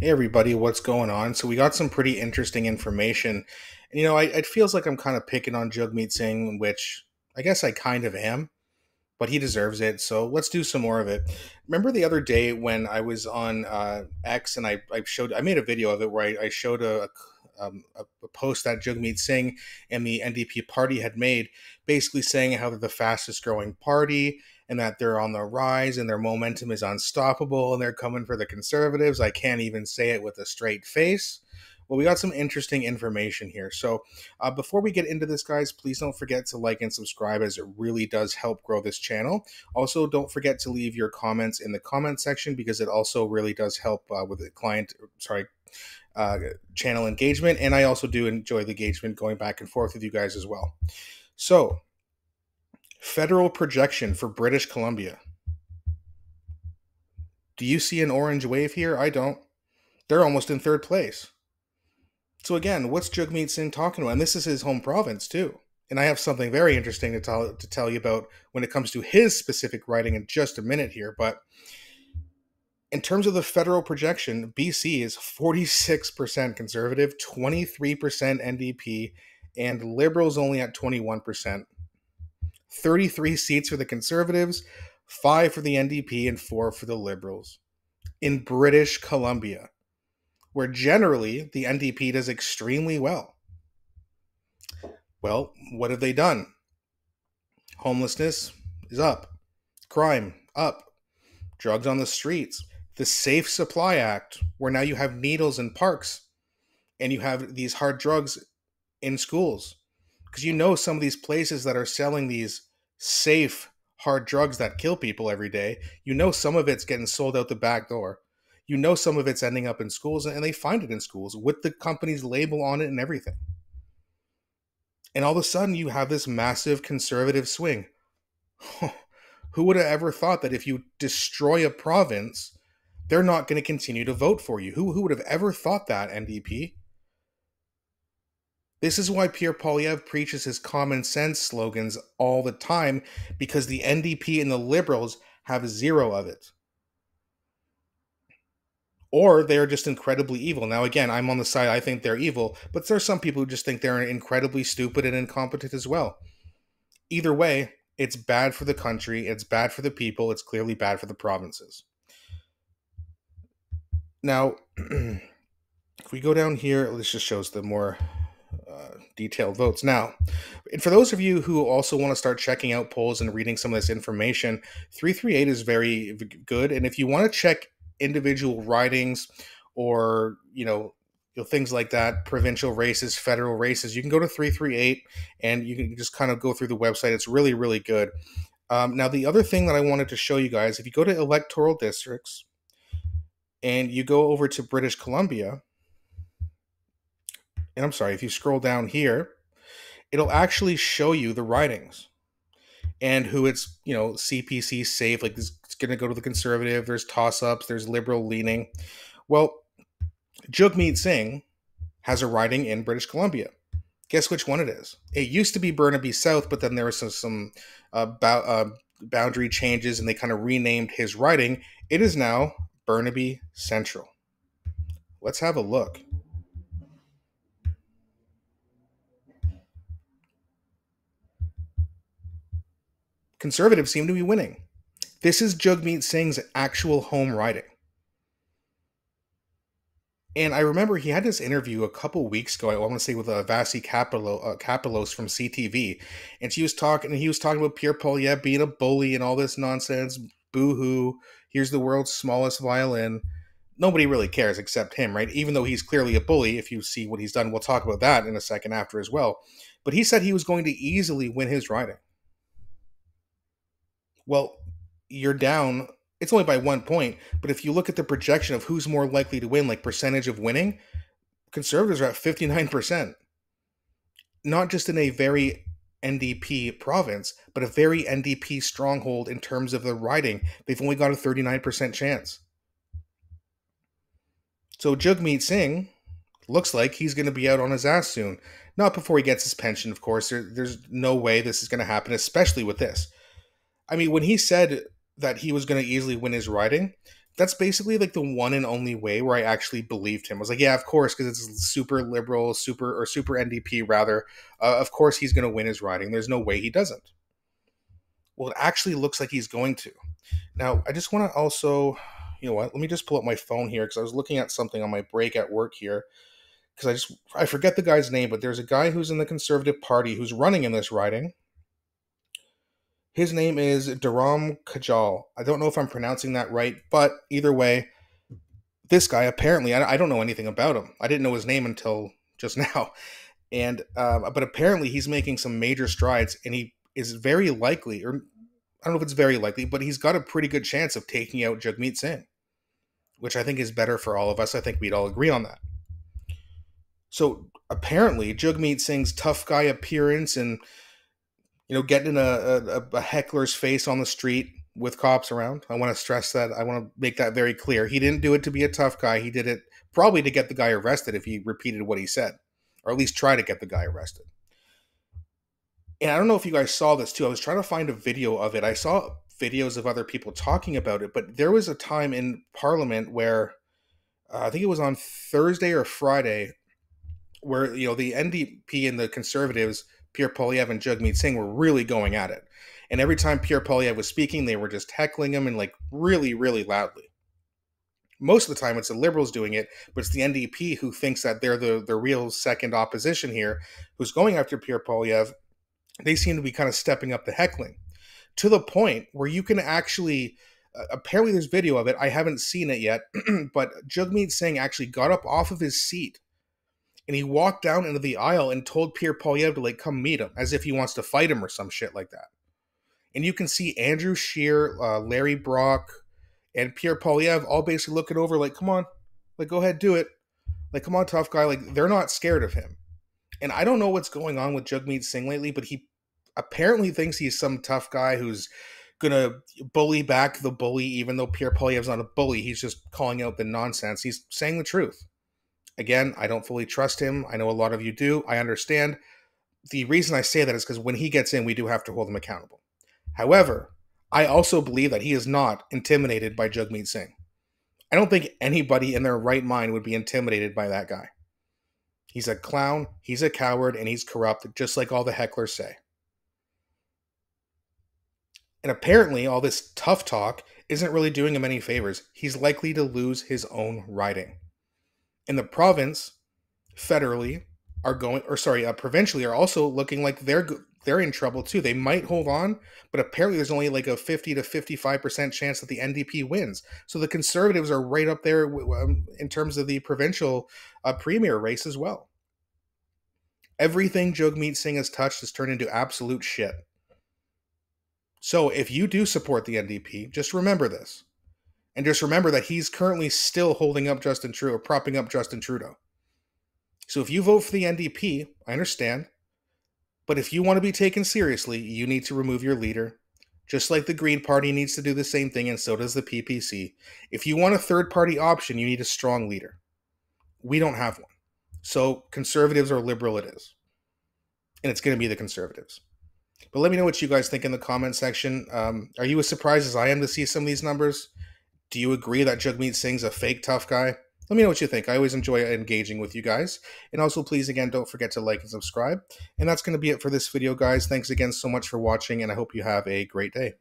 Hey everybody, what's going on? So we got some pretty interesting information. And you know, I, it feels like I'm kind of picking on Jagmeet Singh, which I guess I kind of am, but he deserves it. So let's do some more of it. Remember the other day when I was on uh, X and I, I showed, I made a video of it where I, I showed a, um, a, a post that Jagmeet Singh and the NDP party had made, basically saying how they're the fastest growing party and that they're on the rise and their momentum is unstoppable and they're coming for the conservatives. I can't even say it with a straight face. Well, we got some interesting information here. So, uh, before we get into this, guys, please don't forget to like and subscribe as it really does help grow this channel. Also, don't forget to leave your comments in the comment section because it also really does help uh, with the client, sorry, uh, channel engagement. And I also do enjoy the engagement going back and forth with you guys as well. So, Federal projection for British Columbia. Do you see an orange wave here? I don't. They're almost in third place. So again, what's Jagmeet Singh talking about? And this is his home province too. And I have something very interesting to tell to tell you about when it comes to his specific writing in just a minute here. But in terms of the federal projection, BC is 46% conservative, 23% NDP, and Liberals only at 21%. 33 seats for the Conservatives, five for the NDP, and four for the Liberals. In British Columbia, where generally the NDP does extremely well. Well, what have they done? Homelessness is up, crime up, drugs on the streets, the Safe Supply Act, where now you have needles in parks and you have these hard drugs in schools because you know some of these places that are selling these safe hard drugs that kill people every day you know some of it's getting sold out the back door. You know some of it's ending up in schools and they find it in schools with the company's label on it and everything. And all of a sudden you have this massive conservative swing. Who would have ever thought that if you destroy a province they're not going to continue to vote for you? Who, who would have ever thought that ndp this is why Pierre Poilievre preaches his common sense slogans all the time because the NDP and the Liberals have zero of it. Or they are just incredibly evil. Now, again, I'm on the side I think they're evil, but there are some people who just think they're incredibly stupid and incompetent as well. Either way, it's bad for the country, it's bad for the people, it's clearly bad for the provinces. Now, if we go down here, this just shows the more detailed votes. Now, and for those of you who also want to start checking out polls and reading some of this information, 338 is very good. And if you want to check individual ridings or, you know, you know, things like that, provincial races, federal races, you can go to 338 and you can just kind of go through the website. It's really, really good. Um, now, the other thing that I wanted to show you guys, if you go to electoral districts and you go over to British Columbia, and I'm sorry, if you scroll down here, it'll actually show you the writings and who it's, you know, CPC safe, like it's going to go to the conservative, there's toss ups, there's liberal leaning. Well, Jagmeet Singh has a riding in British Columbia. Guess which one it is? It used to be Burnaby South, but then there was some, some uh, bo- uh, boundary changes and they kind of renamed his riding. It is now Burnaby Central. Let's have a look. Conservatives seem to be winning. This is Jagmeet Singh's actual home riding. And I remember he had this interview a couple weeks ago. I want to say with uh, Vassy uh, Kapelos from CTV, and she was talking. He was talking about Pierre Poilievre being a bully and all this nonsense. Boo hoo! Here's the world's smallest violin. Nobody really cares except him, right? Even though he's clearly a bully. If you see what he's done, we'll talk about that in a second after as well. But he said he was going to easily win his riding. Well, you're down. It's only by one point, but if you look at the projection of who's more likely to win, like percentage of winning, conservatives are at 59%. Not just in a very NDP province, but a very NDP stronghold in terms of the riding. They've only got a 39% chance. So Jagmeet Singh looks like he's going to be out on his ass soon. Not before he gets his pension, of course. There, there's no way this is going to happen, especially with this. I mean, when he said that he was going to easily win his riding, that's basically like the one and only way where I actually believed him. I was like, yeah, of course, because it's super liberal, super or super NDP rather. Uh, of course, he's going to win his riding. There's no way he doesn't. Well, it actually looks like he's going to. Now, I just want to also, you know what? Let me just pull up my phone here because I was looking at something on my break at work here. Because I just I forget the guy's name, but there's a guy who's in the Conservative Party who's running in this riding. His name is Dharam Kajal. I don't know if I'm pronouncing that right, but either way, this guy apparently I, I don't know anything about him. I didn't know his name until just now, and uh, but apparently he's making some major strides, and he is very likely, or I don't know if it's very likely, but he's got a pretty good chance of taking out Jagmeet Singh, which I think is better for all of us. I think we'd all agree on that. So apparently, Jagmeet Singh's tough guy appearance and you know, getting in a, a, a heckler's face on the street with cops around. I want to stress that. I want to make that very clear. He didn't do it to be a tough guy. He did it probably to get the guy arrested if he repeated what he said, or at least try to get the guy arrested. And I don't know if you guys saw this too. I was trying to find a video of it. I saw videos of other people talking about it, but there was a time in Parliament where uh, I think it was on Thursday or Friday where you know the NDP and the Conservatives Pierre Poilievre and Jagmeet Singh were really going at it. And every time Pierre Poilievre was speaking, they were just heckling him and like really, really loudly. Most of the time, it's the Liberals doing it, but it's the NDP who thinks that they're the, the real second opposition here, who's going after Pierre Poilievre. They seem to be kind of stepping up the heckling to the point where you can actually. Uh, apparently, there's video of it. I haven't seen it yet, but Jagmeet Singh actually got up off of his seat and he walked down into the aisle and told Pierre Poilievre to like come meet him, as if he wants to fight him or some shit like that. And you can see Andrew Scheer, uh, Larry Brock, and Pierre Poilievre all basically looking over like, "Come on, like go ahead, do it." Like, come on, tough guy. Like they're not scared of him. And I don't know what's going on with Jagmeet Singh lately, but he apparently thinks he's some tough guy who's gonna bully back the bully, even though Pierre Poilievre's not a bully. He's just calling out the nonsense. He's saying the truth. Again, I don't fully trust him. I know a lot of you do. I understand. The reason I say that is because when he gets in, we do have to hold him accountable. However, I also believe that he is not intimidated by Jagmeet Singh. I don't think anybody in their right mind would be intimidated by that guy. He's a clown, he's a coward, and he's corrupt, just like all the hecklers say. And apparently, all this tough talk isn't really doing him any favors. He's likely to lose his own riding in the province federally are going or sorry uh, provincially are also looking like they're they're in trouble too. They might hold on but apparently there's only like a 50 to 55% chance that the ndp wins. So the conservatives are right up there in terms of the provincial uh, premier race as well. Everything jagmeet singh has touched has turned into absolute shit. So if you do support the ndp just remember this and just remember that he's currently still holding up Justin Trudeau, propping up Justin Trudeau. So if you vote for the NDP, I understand. But if you want to be taken seriously, you need to remove your leader. Just like the Green Party needs to do the same thing, and so does the PPC. If you want a third party option, you need a strong leader. We don't have one. So conservatives or liberal it is. And it's going to be the conservatives. But let me know what you guys think in the comment section. Um, are you as surprised as I am to see some of these numbers? Do you agree that Jagmeet Singh's a fake tough guy? Let me know what you think. I always enjoy engaging with you guys. And also, please, again, don't forget to like and subscribe. And that's going to be it for this video, guys. Thanks again so much for watching, and I hope you have a great day.